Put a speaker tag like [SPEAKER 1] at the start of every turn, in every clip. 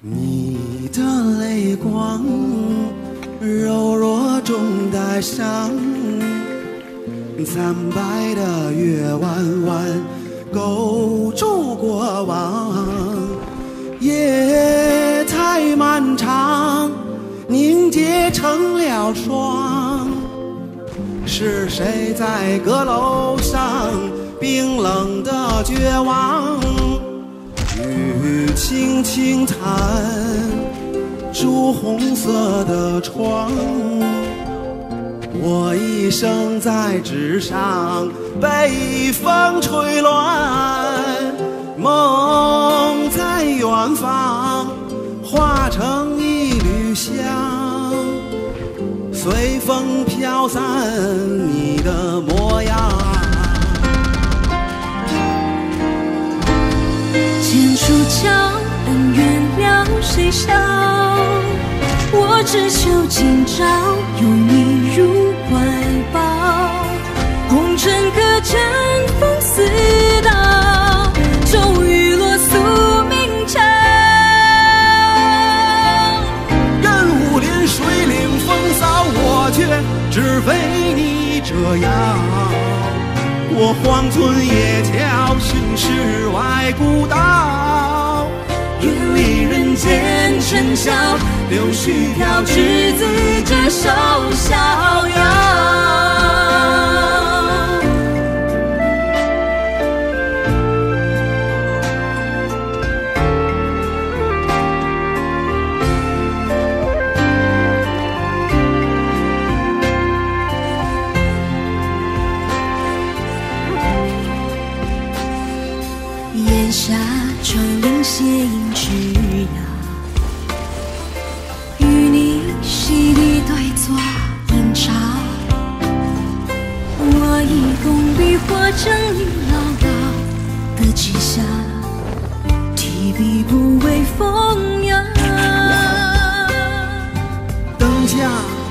[SPEAKER 1] 你的泪光，柔弱中带伤，惨白的月弯弯勾住过往，夜太漫长，凝结成了霜。是谁在阁楼上冰冷的绝望？雨轻轻弹，朱红色的窗。我一生在纸上被风吹乱，梦在远方化成一缕香，随风飘散你的模样。
[SPEAKER 2] 剑出鞘，恩怨了谁笑？我只求今朝有你入怀抱。红尘客栈风似刀，骤雨落宿命桥。
[SPEAKER 1] 任武林水领风骚，我却只为你这样。我荒村野桥，寻世外古道，
[SPEAKER 2] 远离人间尘嚣，柳絮飘，执子之手，逍遥。下窗棂斜映枝桠，与你席地对坐饮茶。我以工笔画成你牢牢的记下，提笔不为风雅。
[SPEAKER 1] 灯下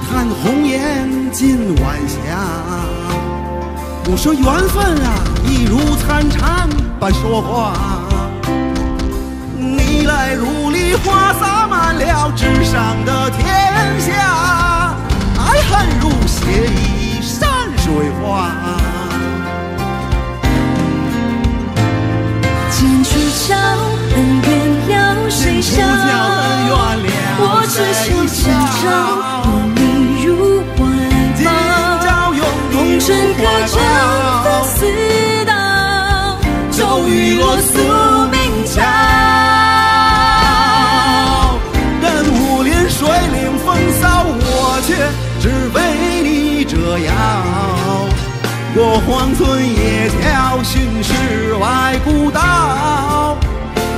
[SPEAKER 1] 叹红颜今晚霞。我说缘分啊，一如参禅般说话。你来如梨花洒满了纸上的天下，爱恨如血衣山水画。
[SPEAKER 2] 剑出鞘，恩怨了谁笑？我只求今朝有你入怀抱。红尘客栈风似刀，骤雨落宿
[SPEAKER 1] 歌谣。过荒村野桥，寻世外古道，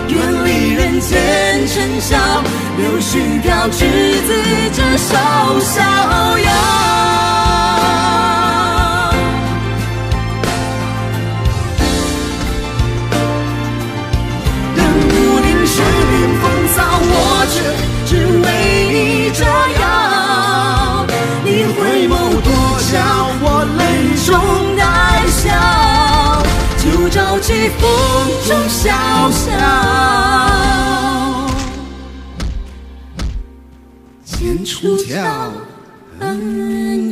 [SPEAKER 2] 远离人间尘嚣，柳絮飘，执子之手，逍遥。就朝寄风中潇潇。
[SPEAKER 1] 剑出鞘，
[SPEAKER 2] 恩